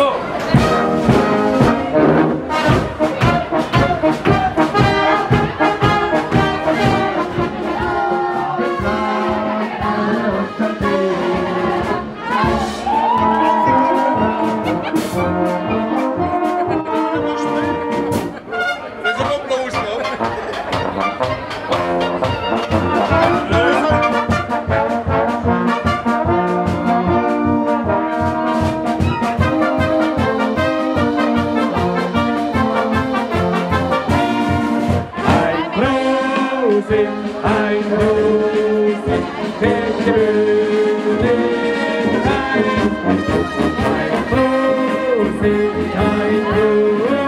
어? Josef, ein Josef, der König ein Josef, ein Josef.